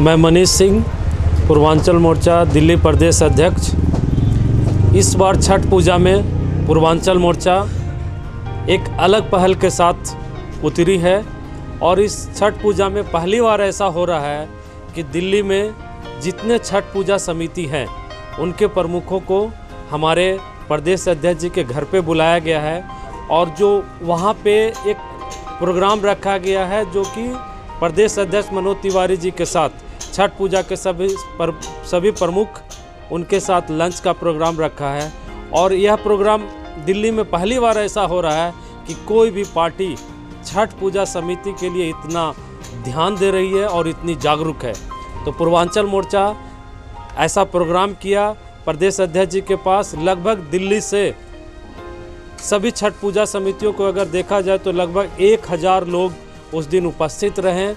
मैं मनीष सिंह, पूर्वांचल मोर्चा, दिल्ली प्रदेश अध्यक्ष। इस बार छठ पूजा में पूर्वांचल मोर्चा एक अलग पहल के साथ उतरी है और इस छठ पूजा में पहली बार ऐसा हो रहा है कि दिल्ली में जितने छठ पूजा समिति हैं, उनके प्रमुखों को हमारे प्रदेश अध्यक्ष जी के घर पे बुलाया गया है और जो वहाँ पे एक प्रोग्राम रखा गया है जो कि प्रदेश अध्यक्ष मनोज तिवारी जी के साथ छठ पूजा के सभी पर, सभी प्रमुख उनके साथ लंच का प्रोग्राम रखा है। और यह प्रोग्राम दिल्ली में पहली बार ऐसा हो रहा है कि कोई भी पार्टी छठ पूजा समिति के लिए इतना ध्यान दे रही है और इतनी जागरूक है। तो पूर्वांचल मोर्चा ऐसा प्रोग्राम किया प्रदेश अध्यक्ष जी के पास लगभग दिल्ली से सभी छठ पूजा समितियों को अगर देखा जाए तो लगभग एक हज़ार लोग उस दिन उपस्थित रहें।